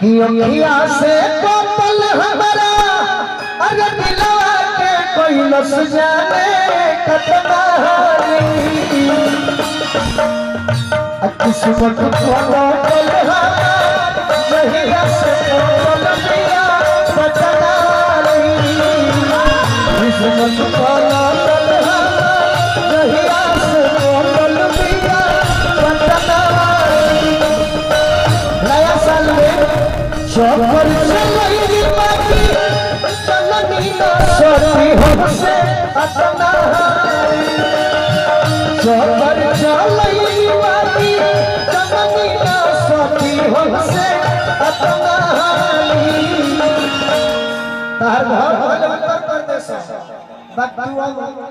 कि अखिया से कपल हमारा, अगर दिलवा के कोई नस जाने किस्मत वाला पल हमारा जहिया से कपल दिया कतना हारी किस्मत वाला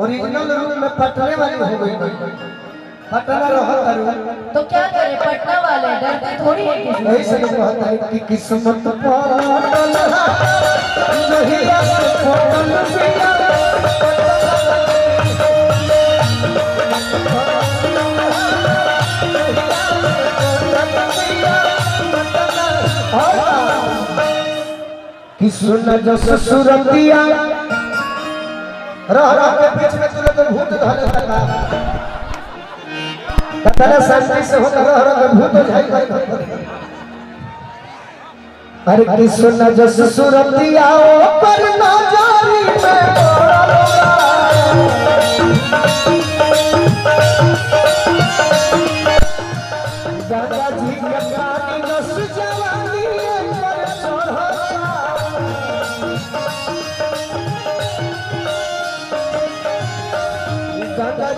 ओरिजिनल रूप में पटने वाली हो गई। पटना रहत तारू तो क्या करे? पटना वाले डरते थोड़ी है किसी यही से कहता है कि किस्मत पागल है। जहिया से पिया सुन जो ससुरतिया। रह रह के बीच में तुरंत भूत धरे लगा कतरा शांति से होकर रह रह के भूत झाई अरे कि सुन जो ससुरतिया, ओ पर ना जारी में दादाजी के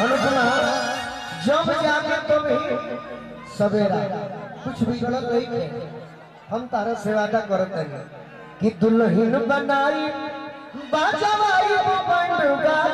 अनुपमा जब जागे तो सवेरा। कुछ भी गलत नहीं है हम तारा से वादा करत नहीं कि दुल्हन बनाई, बाजवाई बंड बाजा के आ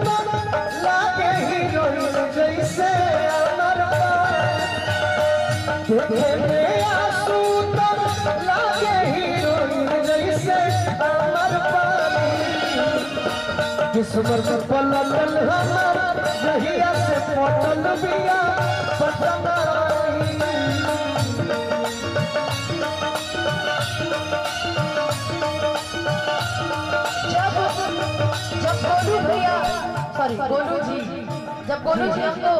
किस्मत पलल हमर जहिया से पटल बिया जब जब गोलू भैया सॉरी गोलू जी। जब गोलू जी हम हमको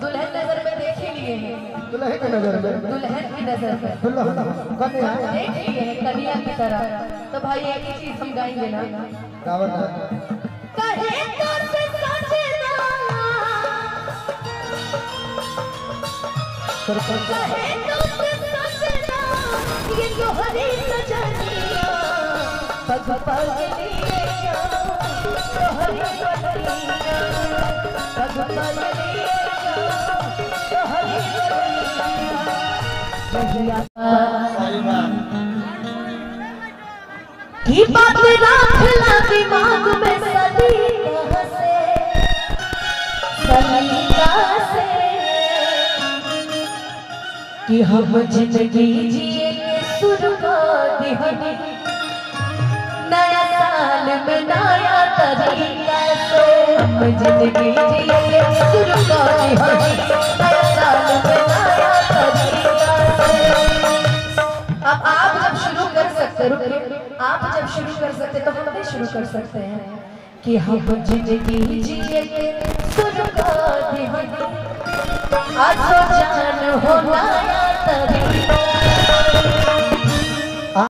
दुल्हन नज़र में देख ही लिए हैं। दुल्हे के नज़र में। दुल्हन की नज़र में। दुल्हन। कन्या। देख लिए हैं कन्या की तरह। तो भाई एक ही चीज़ हम गाएँगे ना? है कहे तो सरपंच। कहे तो सजना ये जो हरी सजनिया पग पग लिए। की बात राख ला दिमाग में सदी से सलीका से कि हम ज़िंदगी जिए शुरुआत हमें नया साल में नया तरीका से। हम ज़िंदगी जिए कर सकते तो हम भी शुरू कर सकते हैं कि हम ज़िंदगी जिए। सुनकर आज तो जान होना तभी